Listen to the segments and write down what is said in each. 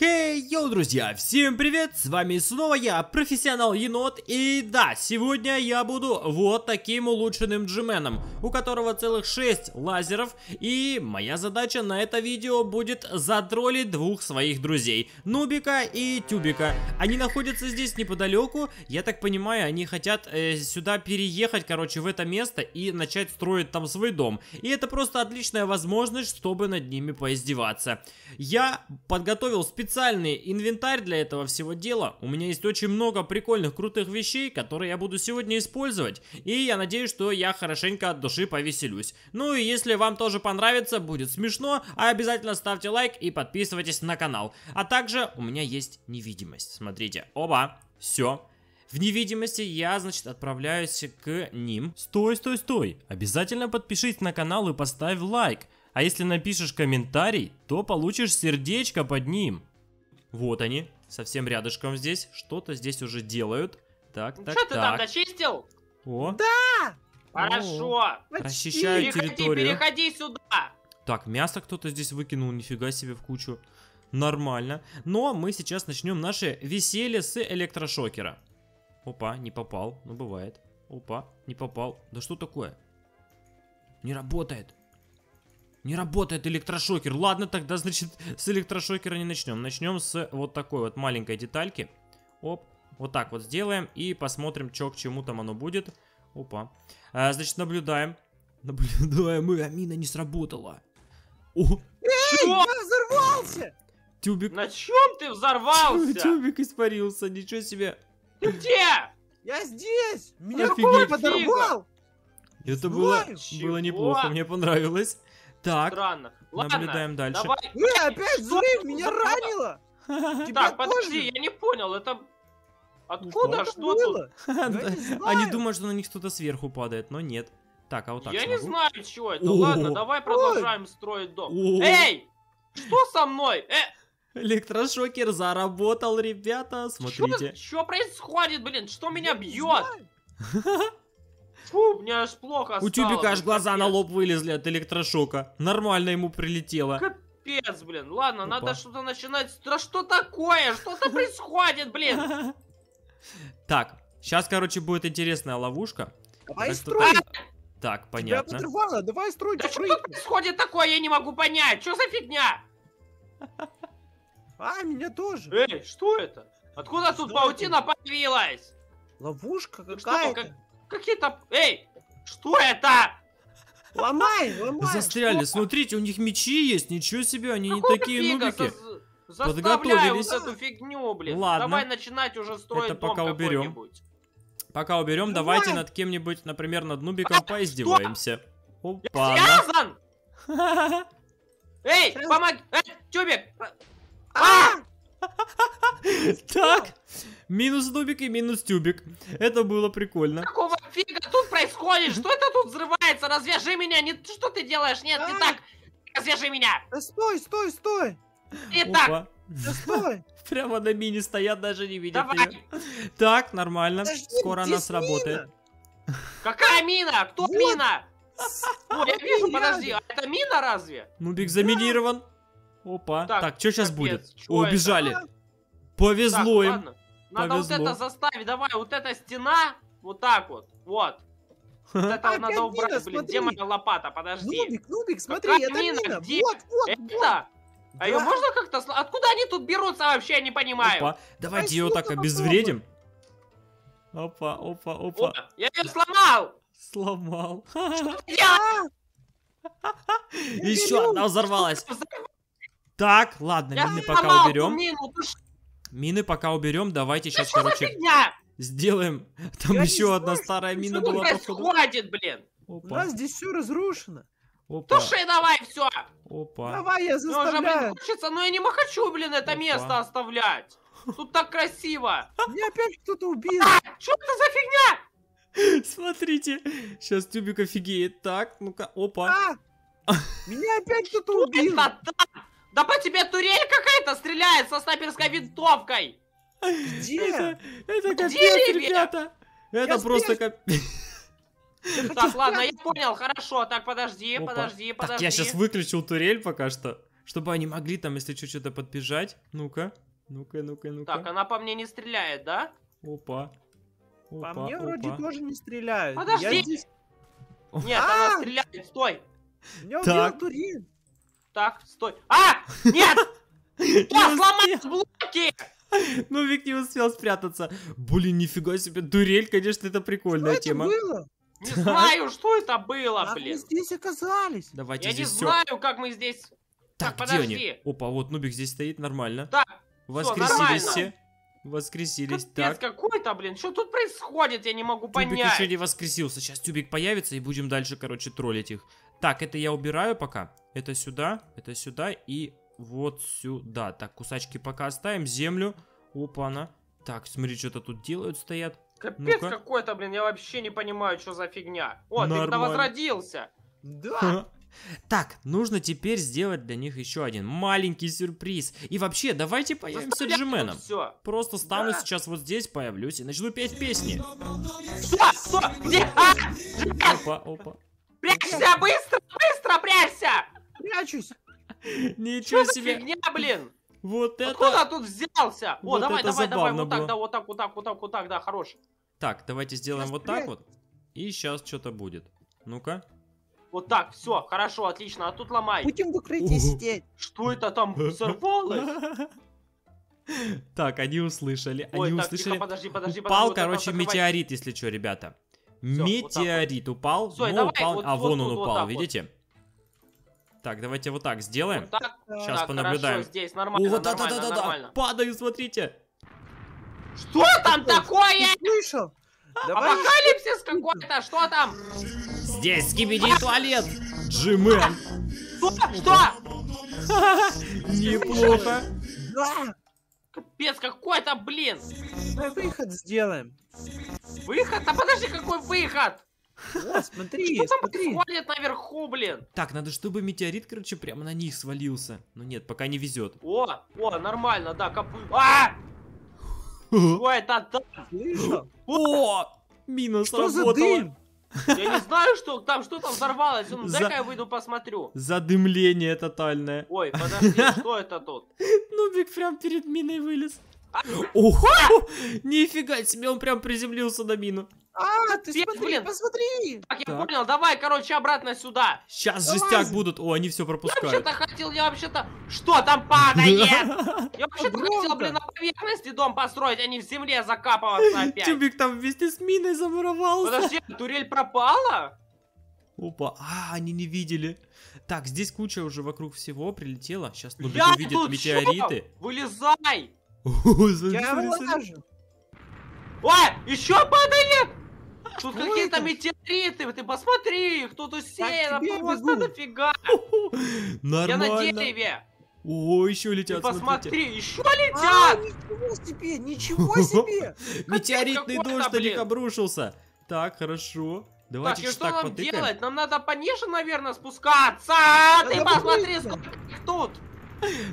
Hey! Йоу, друзья, всем привет, с вами снова я, профессионал енот, и да, сегодня я буду вот таким улучшенным джименом, у которого целых 6 лазеров, и моя задача на это видео будет затроллить двух своих друзей, Нубика и Тюбика. Они находятся здесь неподалеку, я так понимаю, они хотят э, сюда переехать, короче, в это место и начать строить там свой дом, и это просто отличная возможность, чтобы над ними поиздеваться. Я подготовил специальный инвентарь для этого всего дела. У меня есть очень много прикольных, крутых вещей, которые я буду сегодня использовать. И я надеюсь, что я хорошенько от души повеселюсь. Ну и если вам тоже понравится, будет смешно, а обязательно ставьте лайк и подписывайтесь на канал. А также у меня есть невидимость. Смотрите, оба, все. В невидимости я, значит, отправляюсь к ним. Стой, стой, стой. Обязательно подпишись на канал и поставь лайк. А если напишешь комментарий, то получишь сердечко под ним. Вот они, совсем рядышком здесь. Что-то здесь уже делают. Так, Ну так, что ты там так. дочистил? О, Хорошо. расчищаю Переходи, территорию. переходи сюда. Так, мясо кто-то здесь выкинул, нифига себе в кучу. Нормально. Но мы сейчас начнем наше веселье с электрошокера. Опа, не попал. Ну, бывает. Опа, не попал. Да что такое? Не работает. Не работает электрошокер. Ладно, тогда, значит, с электрошокера не начнем. Начнем с вот такой вот маленькой детальки. Оп, вот так вот сделаем и посмотрим, что к чему там оно будет. Опа. А, значит, наблюдаем. Наблюдаем, и амина не сработала. О, Чё? Я взорвался! тюбик. На чем ты взорвался? Тюбик испарился, ничего себе. Ты где? Я здесь! Меня Офигеть. подорвал! Это было, было неплохо, мне понравилось. Так, Странно. Ладно, наблюдаем дальше. давай. Э, опять взрыв! Меня ранило! Тебя Так, подожди, я не понял, это... Откуда? Что тут? Они думают, что на них кто-то сверху падает, но нет. Так, а вот так Я не знаю, что это. Ладно, давай продолжаем строить дом. Эй! Что со мной? Э, Электрошокер заработал, ребята, смотрите. Что происходит, блин? Что меня бьет? Фу, мне аж плохо У Тюбика аж глаза на капец. лоб вылезли от электрошока. Нормально ему прилетело. Капец, блин. Ладно, Опа. надо что-то начинать. Да что такое? Что-то происходит, блин. Так, сейчас, короче, будет интересная ловушка. Давай строй! Так, Тебя понятно. подорвало, давай строить Да что происходит такое? Я не могу понять. Что за фигня? А, меня тоже. Эй, что это? Откуда тут паутина появилась? Ловушка что, какая-то. Как- Какие-то... Эй, что это? Ломай, ломай. Застряли. что? Смотрите, у них мечи есть. Ничего себе, они не такие фига? нубики. За- Подготовились. вот эту фигню, блин. Ладно. Давай начинать уже строить Это дом пока уберем. Пока уберем, Давай. давайте над кем-нибудь, например, над нубиком поиздеваемся. Я Опа. связан! Эй, помоги! Э, Тюбик! А! Так, минус нубик и минус тюбик. Это было прикольно. Какого фига тут происходит? Что это тут взрывается? Развяжи меня! Не... Что ты делаешь? Нет, не так! Развяжи меня! Да стой, стой, стой! Не так! Да стой! Прямо на мини стоят, даже не видят Давай! её. Так, нормально. Подожди, Скоро она сработает. Мина? Какая мина? Кто Вот. мина? Ой, я вижу, подожди, а это мина разве? Нубик заминирован. Опа. Так, Так, что сейчас будет? чё О, это? убежали. А, Повезло Так, им. ладно. Надо вот Повезло. это заставить. Давай, вот эта стена, вот так вот. Вот. Вот это Опять надо убрать, мина, блин. Где моя лопата? Подожди. Нубик, Нубик, смотри, Какая это мина? мина! Где? Вот, вот, вот! Это? А ее Да. можно как-то... Откуда они тут берутся вообще, я не понимаю. Опа. Давайте Ай, ее так обезвредим. Опа, опа, опа. О, я ее сломал! Сломал. Что ты делаешь? А, Еще одна взорвалась. Так, ладно, Я мины пока уберем. мину, ты ш- Мины пока уберем. Давайте да сейчас, короче, сделаем. Там Я еще одна знаю, старая что мина была, происходит, блин? У Опа, нас здесь все разрушено. опа, Туши давай, все. опа. Давай, я Ну уже, блин, заставляю. хочется, но я не хочу, блин, это Опа. место оставлять. Тут так красиво. Меня опять кто-то убил. А, что это за фигня? Смотрите, сейчас тюбик офигеет. Так, ну-ка, опа. А! Меня опять кто-то убил. Это так? Да по тебе турель какая-то стреляет со снайперской винтовкой. Где? Это, это капец, деревья! ребята. Это Я просто капец. Я Так, ладно, я понял, хорошо. Так, подожди, Опа. подожди, подожди. Так, я сейчас выключил турель пока что, Чтобы они могли там, если что, что-то подбежать. Ну-ка, ну-ка, ну-ка, ну-ка. Так, она по мне не стреляет, да? Опа. По Опа, мне вроде опа. тоже не стреляют. Подожди. Я здесь... Нет, А! она стреляет, стой. Меня Так. убил Турин. Так, стой. А! Нет! Не Я сломал блоки! Нубик не успел спрятаться. Блин, нифига себе. Дурель, конечно, это Что прикольная это тема. было? Не знаю, что это было, Как мы блин. здесь оказались? Давайте Я не здесь все. знаю, как мы здесь... Так, Так, где подожди. они? Опа, вот Нубик здесь стоит, нормально. Так, Воскресились нормально. все. Воскресились. капец Так. какой-то, блин. Что тут происходит, я не могу Тюбик понять. еще не воскресился. Сейчас тюбик появится и будем дальше, короче, троллить их. Так, это я убираю пока. Это сюда, это сюда и вот сюда. Так, кусачки пока оставим. Землю. Опа-на. Так, смотри, что-то тут делают, стоят. Капец Ну-ка. какой-то, блин, я вообще не понимаю, что за фигня. О, ты Нормально. возродился. Да. Так, нужно теперь сделать для них еще один маленький сюрприз. И вообще, давайте появимся джименом. Все. Просто стану Да. сейчас вот здесь, появлюсь и начну петь песни. Что? Что? Где? А! Опа, опа. Прячься, быстро, быстро прячься! Прячусь. Ничего Что себе. фигня, блин? Вот Откуда это... тут взялся? О, Вот давай, это давай, давай, забавно вот так, было. да, вот так, вот так, вот так, вот так, да, хорош. Так, давайте сделаем Сейчас вот так вот. И сейчас что-то будет. Ну-ка. Вот так, все, хорошо, отлично, а тут ломай. Будем в укрытии сидеть. Что это там взорвалось? Так, они услышали. Ой, Они так, услышали. подожди, подожди, подожди. Упал, вот короче, метеорит, если что, ребята. вот. Метеорит упал. Ну, давай упал. вот- а вон он упал, видите? Так, давайте вот так сделаем. Вот так, Сейчас так, понаблюдаем. хорошо, здесь О, нормально, да, да, нормально, да, да, да. нормально. Падаю, смотрите. Что там такое? Слышал? Давай Апокалипсис какой-то, что там? Здесь скибиди туалет. Джимен. Что? Неплохо. Да. Капец какой-то, блин. Давай выход сделаем. Выход? А подожди, какой выход? О, смотри, Что там смотри. наверху, блин? Так, надо, чтобы метеорит, короче, прямо на них свалился. Ну нет, пока не везет. О, о, нормально, да, кап... А! Что это там? О! Мина Что за сработала. Я не знаю, что там что-то взорвалось. Ну, За- дай-ка я выйду посмотрю. Задымление тотальное. Ой, подожди, что это тут? Нубик прям перед миной вылез. А! Ох, нифига себе, он прям приземлился на мину. А, ты Пец, смотри, блин. посмотри. Так, я Так. понял, давай, короче, обратно сюда. Сейчас Давай. жестяк будут. О, они все Я пропускают. вообще-то хотел, я вообще-то... Что там падает? Я вообще-то хотел, блин, на поверхности дом построить, а не в земле закапываться опять. Тюбик там вместе с миной замуровался. Подожди, турель пропала? Опа, а, они не видели. Так, здесь куча уже вокруг всего прилетела. Сейчас Нубик Я увидит тут метеориты. чё? Вылезай! О, смотри, Я смотри, смотри. Ой, еще падает! Тут какие-то метеориты, ты посмотри, тут усеяно тебе просто бегу. дофига. Я на Нормально. дереве. О, еще Ты летят, смотрите. посмотри, еще А, летят! ничего себе, ничего себе. Метеоритный дождь на них обрушился. Так, хорошо. Так, Давайте и ж что так нам потыкаем. делать? Нам надо пониже, наверное, спускаться. Ты Надо посмотри, сколько их тут.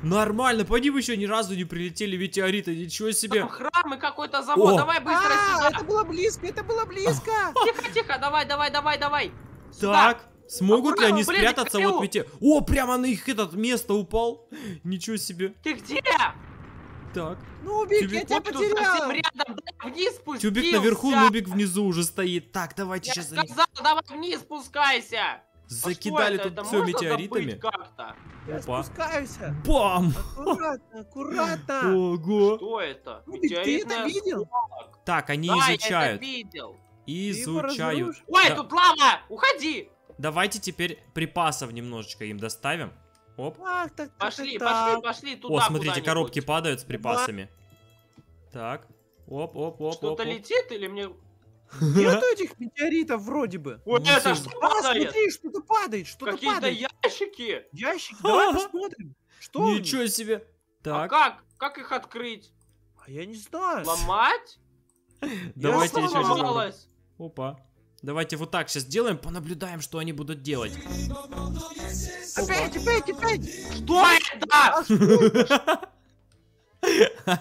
Нормально, по ним еще ни разу не прилетели метеориты, ничего себе. Там храм и какой-то завод. О. Давай быстро А, сюда. это было близко, это было близко. Тихо, тихо, давай, давай, давай, давай. Сюда. Так, смогут ли Аккуратно, они блин, спрятаться я вот мете... О, прямо на их этот место упал. Ничего себе. Ты где? Так, Нубик, Тюбик, я тебя совсем потерял. рядом. Вниз спустился. тюбик наверху, нубик внизу уже стоит. Так, давайте Я сейчас за них сказал, давай вниз спускайся. А закидали это? тут Это все можно метеоритами. Я Опа. спускаюсь. Бам! Аккуратно, аккуратно. Ого. Что это? Ну, ты это видел? осколок. Так, они Да, я это изучают. видел. Изучают. Ой, Да. тут лава! Уходи! Давайте теперь припасов немножечко им доставим. Оп. Так, так, так, Пошли, так, пошли, пошли туда О, смотрите, коробки падают с припасами. Так. Оп, оп, оп, оп. Что-то летит или мне... Нету этих метеоритов вроде бы. Ой, Ну, это что А, падает? смотри, что-то падает, что-то Какие-то падает. ящики. Ящик, давай посмотрим. Что? Ничего себе. А Так, как? Как их открыть? А я не знаю. Ломать? давайте еще раз. сломалась. Опа. Давайте вот так сейчас сделаем, понаблюдаем, что они будут делать. Опять, опять, опять. Что это?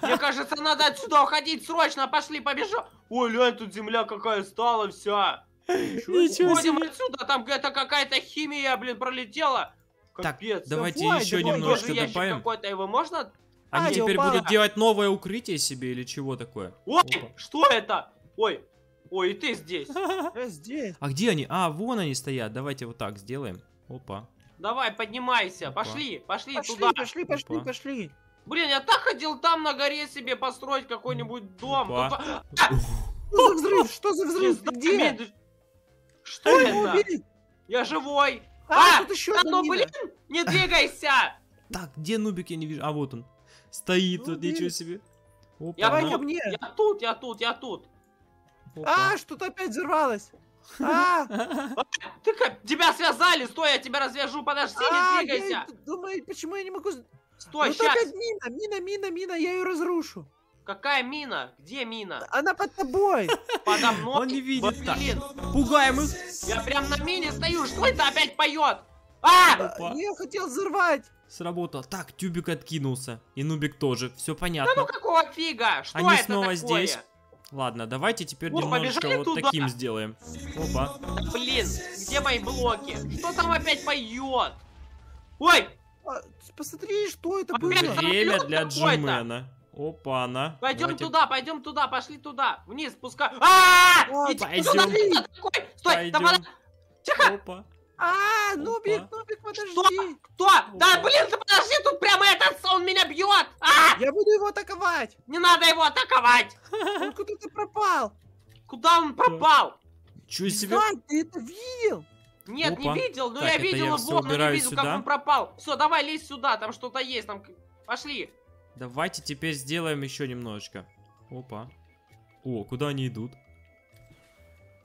Мне кажется, надо отсюда уходить срочно. Пошли, побежим. Ой, лянь, тут земля какая стала вся. Ничего Уходим себе. отсюда, там это какая-то химия, блин, пролетела. Так, Капец. давайте Давай, еще давай, немножко добавим. какой-то, его можно? Они А, теперь упала. будут делать новое укрытие себе или чего такое? Ой, Опа. что это? Ой, ой, и ты здесь. Я здесь. А где они? А, вон они стоят. Давайте вот так сделаем. Опа. Давай, поднимайся, Опа. пошли, пошли, Пошли, туда. пошли, пошли, Опа. пошли. Блин, я так хотел там на горе себе построить какой-нибудь дом. Опа. Только- Что за взрыв? Что за взрыв? Где? Что Ой, это? Я живой. А, А, тут еще ну блин, не двигайся. Так, где Нубик? Я не вижу. А, вот он. Стоит Ну, тут, ничего себе. Опа. Я ко мне. Я тут, я тут, я тут. Опа. А, что-то опять взорвалось. А, Ты как, тебя связали, стой, я тебя развяжу, подожди, а, не двигайся. я думаю, почему я не могу... Стой, Вот сейчас. опять мина, мина, мина, мина, я ее разрушу. Какая мина? Где мина? Она под тобой. Подо мной? Он не видит. Так. Блин, Пугаем их. я прям на мине стою, что это опять поет? А! Опа. Я хотел взорвать. Сработало. Так, тюбик откинулся. И Нубик тоже. Все Да ну понятно. какого фига? Что Они это снова такое? здесь. Ладно, давайте теперь О, немножечко побежали вот туда. таким сделаем. Опа. Блин, где мои блоки? Что там опять поет? Ой, Посмотри, что это было. Время для. Джимена. Опа, на. пойдем туда, пойдем туда, пошли туда. Вниз, пускай. А! Иди пойдем. Стой, там она- Тихо! Опа. А, Нубик, Опа. Нубик, подожди. Кто? Да блин, ты подожди, тут прямо этот, он меня бьет! А! Я буду его атаковать. Не надо его атаковать! Он куда-то пропал. Куда он пропал? Чё себе? Ты это видел? Нет, Опа. не видел, но Так, я видел я его, но не видел, сюда. как он пропал. Все, давай лезь сюда, там что-то есть, там... Пошли. Давайте теперь сделаем еще немножечко. Опа. О, куда они идут?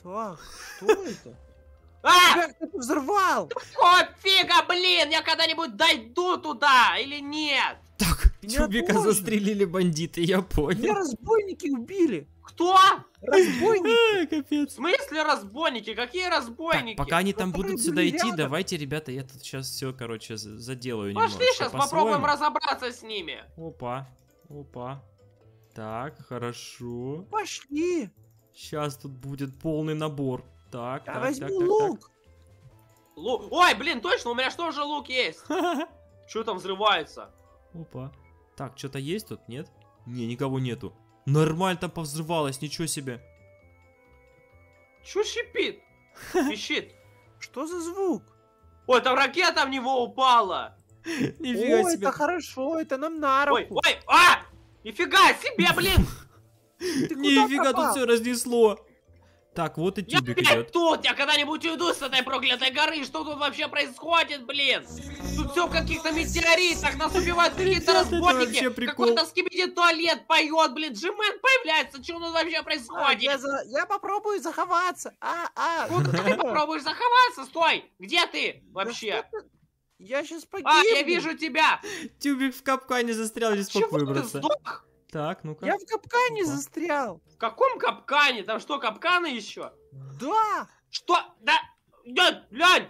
Так, что это? А! Тебя кто-то взорвал. Какого фига, блин, я когда-нибудь дойду туда или нет? Так, Меня тоже. застрелили бандиты, я Меня понял. разбойники убили. Кто? Разбойники. А, В капец. смысле разбойники? Какие Так, разбойники? пока они там будут сюда идти, давайте, ребята, я тут сейчас все, короче, за- заделаю Пошли немножко сейчас по-своему. попробуем разобраться с ними. Опа, опа. Так, хорошо. Пошли. Сейчас тут будет полный набор. Так, Я так, возьму так, так, лук. Лук. Ой, блин, точно, у меня что же лук есть? Что там взрывается? Опа. Так, что-то есть тут, нет? Не, никого нету. Нормально там повзрывалось, ничего себе. Чё шипит? Пищит. Что за звук? Ой, там ракета в него упала. Нифига О, себе. это хорошо, это нам на Ой, руку. ой, а! Нифига себе, блин! Нифига тут все разнесло. Так, вот и Я тюбик опять идет. тут! Я когда-нибудь уйду с этой проклятой горы! Что тут вообще происходит, блин? Тут все в каких-то метеоритах, нас убивают какие-то вообще разбойники! Какой-то скибиди туалет поет, блин! Джимен появляется! Что тут вообще А, происходит? я, за- я попробую заховаться. А, а. Куда ты попробуешь заховаться? Стой! Где ты вообще? Я сейчас погибну. А, я вижу тебя! Тюбик в капкане застрял, не смог Чего ты выбраться. сдох? Так, ну-ка. Я в капкане Опа. застрял. В каком капкане? Там что, капканы еще? Да. Что? Да... Глянь, глянь!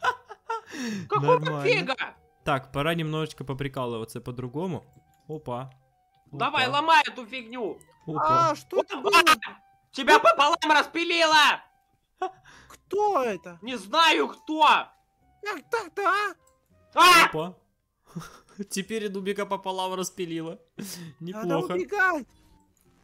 Какого Нормально. фига? Так, пора немножечко поприкалываться по-другому. Опа. Давай, Опа. ломай эту фигню! Опа. А, что это было? Тебя пополам распилило! Кто это? Не знаю кто! Как так-то, а? А! Опа. Теперь и Дубика пополам распилила. Надо Неплохо. убегать.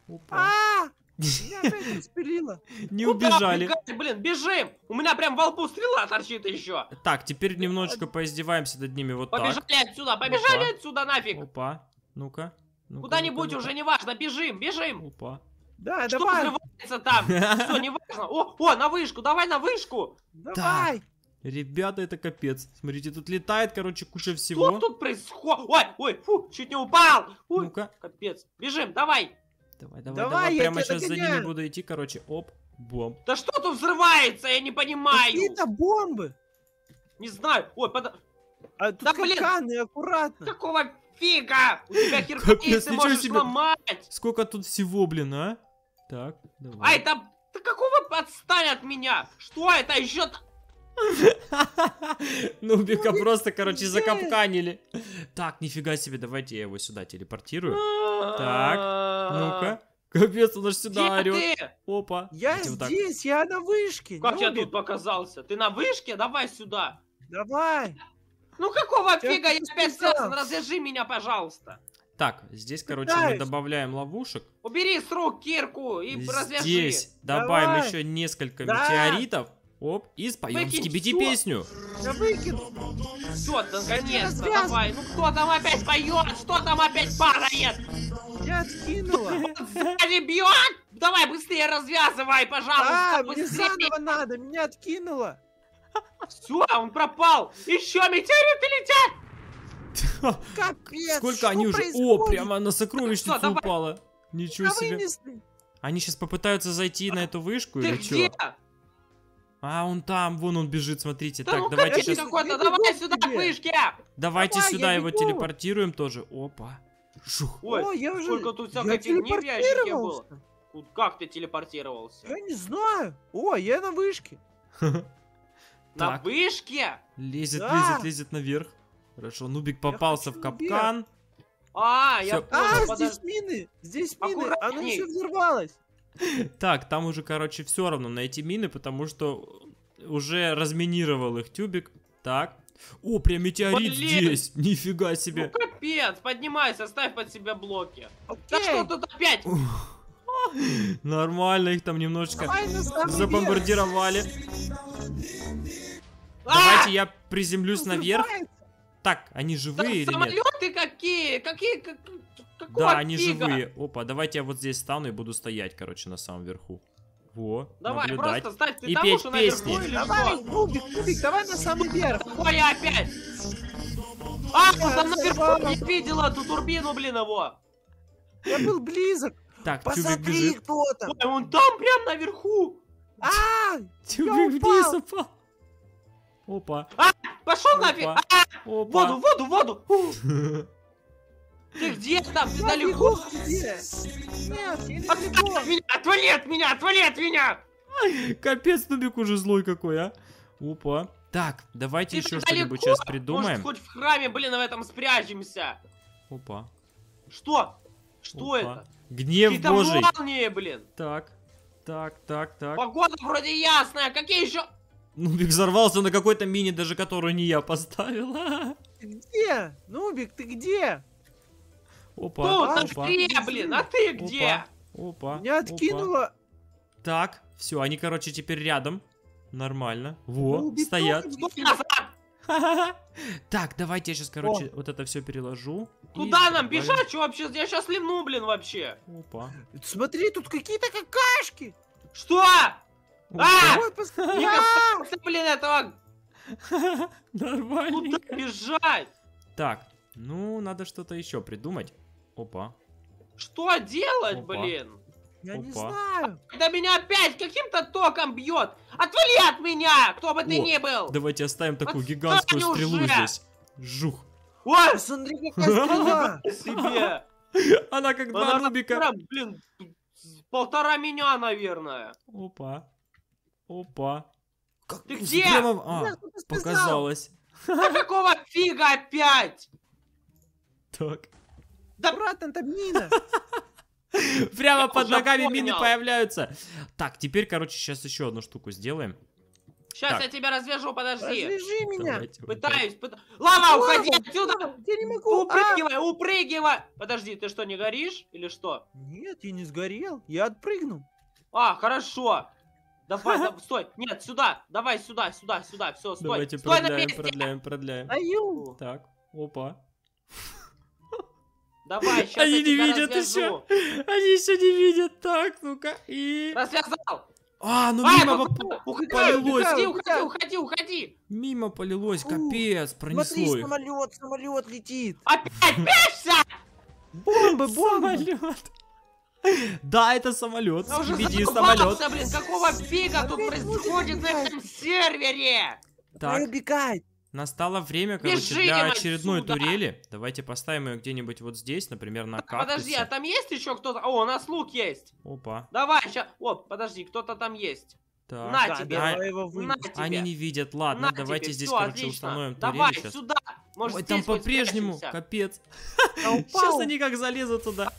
Опа. А, меня опять распилило. Не убежали. Блин, бежим! У меня прям во лбу стрела торчит еще! Так, теперь немножечко поиздеваемся над ними вот так. Побежали отсюда, побежали Опа. отсюда нафиг! Опа. Ну-ка. ну-ка, Куда-нибудь уже, неважно, бежим, бежим! Опа. Да, Что давай, взрывается там? Все, неважно. О, о, на вышку, давай на вышку! давай. Ребята, это капец. Смотрите, тут летает, короче, куча Что всего. тут происходит? Ой, ой, фу, чуть не упал! Ой, Ну-ка. капец. Бежим, давай! Давай, давай, Давай, давай. я Прямо сейчас за ними догоняю. буду идти, короче. Оп. Бом. Да что тут взрывается, я не понимаю! Какие-то бомбы. Не знаю. Ой, под... А тут Да, блин. капканы, аккуратно. какого фига? У тебя кирпичи ты можешь себе. ломать! Сколько тут всего, блин, а? Так, давай. Ай, да, да какого отстань от меня? Что это еще? Нубика просто, короче, закапканили. Так, нифига себе, давайте я его сюда телепортирую. Так, Ну-ка. Капец, он аж сюда орет. Опа. Я здесь, я на вышке. Как я тут показался? Ты на вышке? Давай сюда. Давай. Ну какого фига, я опять связан, развяжи меня, пожалуйста. Так, здесь, короче, мы добавляем ловушек. Убери с рук кирку и развяжи. Здесь добавим Давай. еще несколько Да. метеоритов. Оп, и споем Выкинь всё. песню. Я выкину. Все, наконец-то, давай. Ну кто там опять поет? Что там опять падает? Я откинула. Сзади бьет? Давай быстрее развязывай, А, пожалуйста, мне быстрее. заново надо, меня откинуло. Все, он пропал. Еще метеориты летят. Капец, Сколько что они уже... О, прямо на сокровищницу упало. Ничего себе. Они сейчас попытаются зайти на эту вышку или что? А, он там, вон он бежит, смотрите. Да так, ну давайте сейчас... какой-то, давай сюда вышке. Давайте Давай, сюда его бегу. телепортируем тоже. Опа. Жух. Ой, О, я уже... сколько тут всякой фигни в ящике было. Тут как ты телепортировался? Я не знаю. О, я на вышке. На Так. вышке? Лезет, Да. лезет, лезет наверх. Хорошо, Нубик попался в капкан. А, я понял, А, здесь мины. Здесь мины. Аккуратней. еще взорвалось. Так, там уже, короче, все равно найти мины, потому что уже разминировал их тюбик. Так. О, прям метеорит Блин. здесь. Нифига Ну себе. капец, поднимайся, ставь под себя блоки. Да Окей. что тут опять? Нормально, их там немножечко Давай забомбардировали. А! Давайте я приземлюсь наверх. Так, они Да живые или нет? самолеты какие? Какие? Как- Какого Да, они фига? живые. Опа, давайте я вот здесь стану и буду стоять, короче, на самом верху. Во, Давай, наблюдать. просто ставь. Ты И там петь уж наверху песни. или Давай, что? Нубик, Нубик, давай на самый верх. Какое опять? А, он там наверху, взорвалось. я видел эту турбину, блин, его. Я был близок. Так, тюбик Посмотри, бежит. кто там. Ой, он там прям наверху. А, Тюбик вниз упал. Опа, Пошел нафиг. А, опа. воду, воду, воду. Ты где там? Ты далеко? Нет, я Отстань от меня, отвали от меня, отвали от меня. Капец, Нубик уже злой какой, а. Опа. Так, давайте Ты еще что-нибудь сейчас Может, придумаем. хоть в храме, блин, в этом спрячемся. Опа. Что? Что опа. это? Гнев Какие-то божий. молнии, блин. Так, так, так, так. Погода вроде ясная. Какие еще? Нубик взорвался на какой-то мини, даже которую не я поставила. Ты где? Нубик, ты где? Опа, Тут, на опа. стре, блин, а ты где? Опа. Меня опа. откинуло. Так, все, они, короче, теперь рядом. Нормально. Во, Нубик, стоят. Так, давайте я сейчас, короче, вот это все переложу. и Куда нам бежать? Че вообще? Я сейчас ливну, блин, вообще. Опа. Смотри, тут какие-то какашки. Что? опа. А! Не касайся, блин, этого. Нормально. Куда бежать? Так, ну, надо что-то еще придумать. Опа. Что делать, Опа. блин? Я не Опа. знаю. Да меня опять каким-то током бьет. Отвали от меня, кто бы ты О, ни был. Давайте оставим такую Отстань гигантскую стрелу уже! здесь. Жух. Ой, Посмотри, какая стрела. себе. Она как два прям, блин, полтора меня, наверное. Опа. Опа. Как Ты где? прямо- А, показалось. А какого фига опять? Так. Да Аккуратно, там мина. Прямо Я под ногами понял. мины появляются. Так, теперь, короче, сейчас еще одну штуку сделаем. Сейчас Так. я тебя развяжу, подожди. Развяжи меня. Давайте Пытаюсь, пыта- Лава, уходи Лава, отсюда! лава, Я не могу. А! Упрыгивай, упрыгивай! Подожди, ты что, не горишь или что? Нет, я не сгорел. Я отпрыгнул. А, хорошо. Давай, да- стой. Нет, сюда. Давай сюда, сюда, сюда. Все, стой. Давайте стой на продляем, месте. продляем, продляем. Даю. Так, опа. Давай, сейчас Они я не тебя видят развяжу. Они еще не видят. Так, ну-ка. И... Развязал. А, ну А, мимо, уходи, полилось. уходи, уходи, уходи, уходи. мимо полилось. Фу, Капец, Смотри, пронесло их. самолет, самолет летит. Опять пешься! Бомбы, бомбы. Самолет. Да, это самолет. Я уже Скибиди самолет. блин, какого фига тут происходит на этом сервере? Так, убегай. Настало время, короче, Бежим для очередной отсюда. турели. Давайте поставим ее где-нибудь вот здесь, например, на Подожди, а кактусе. там есть еще кто-то? О, у нас лук есть. Опа. Давай, сейчас. О, подожди, кто-то там есть. Так. На Да, тебе. давай его На тебе. Они не видят. Ладно, На давайте тебе. здесь, Всё, короче, отлично. установим турели Давай сейчас. сюда. Может, Ой, здесь там по-прежнему, капец. Сейчас они как залезут туда.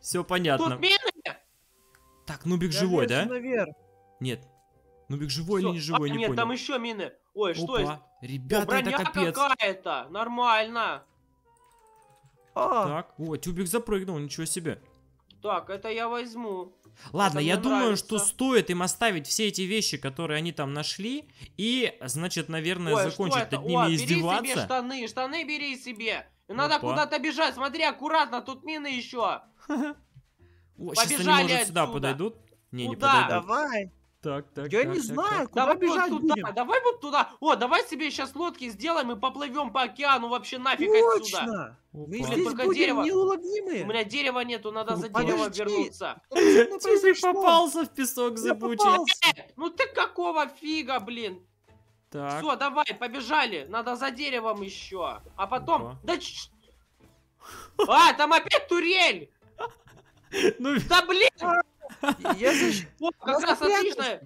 Все понятно. Тут мины? Так, Нубик живой, да? наверх. Нет. Нубик живой или не живой, А, не нет, понял. там еще мины. Ой, что Опа. Есть? О, Ребята, броня это капец. какая-то. Нормально. А, Так, о, тюбик запрыгнул, ничего себе. Так, это я возьму. Ладно, Это я думаю, нравится. что стоит им оставить все эти вещи, которые они там нашли, и, значит, наверное, Ой, закончить над О, ними бери себе издеваться. штаны, штаны бери себе. И Надо куда-то бежать, смотри, аккуратно, тут мины еще. О, сейчас они, Побежали может, сюда отсюда. подойдут? Не, не подойдут. давай. Так, так, Я так, не так, знаю, так. куда Давай бежать вот туда, будем. давай вот туда. О, давай себе сейчас лодки сделаем и поплывем по океану вообще нафиг отсюда. Точно. Мы Опа. здесь только будем дерево. неуловимые. У меня дерева нету, надо за Подожди. дерево вернуться. Тюбик произошло? попался в песок зыбучий. Э, ну ты какого фига, блин? Так, Все, давай, побежали. Надо за деревом еще. А потом... Опа. Да ч- А, там опять турель! ну, Да блин! Я защ- О, как раз запрятался. отлично.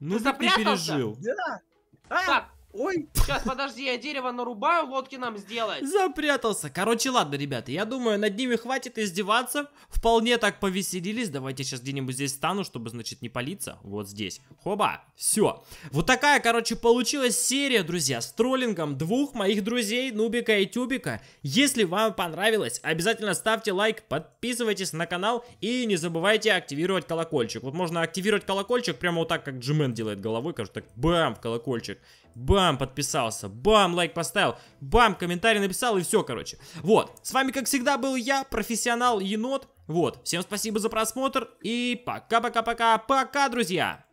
ну Ты так не запрятался? пережил. Да. А, Так, Ой, сейчас, подожди, я дерево нарубаю, лодки нам сделать. Запрятался. Короче, ладно, ребята, я думаю, над ними хватит издеваться. Вполне так повеселились. Давайте сейчас где-нибудь здесь стану, чтобы, значит, не палиться. Вот здесь. Хоба. Все. Вот такая, короче, получилась серия, друзья, с троллингом двух моих друзей, Нубика и Тюбика. Если вам понравилось, обязательно ставьте лайк, подписывайтесь на канал и не забывайте активировать колокольчик. Вот можно активировать колокольчик прямо вот так, как Джимен делает головой, кажется, так бам, в колокольчик. Бам, подписался, бам, лайк поставил, бам, комментарий написал и все, короче. Вот, с вами, как всегда, был я, профессионал енот. Вот, всем спасибо за просмотр и пока-пока-пока, пока, друзья!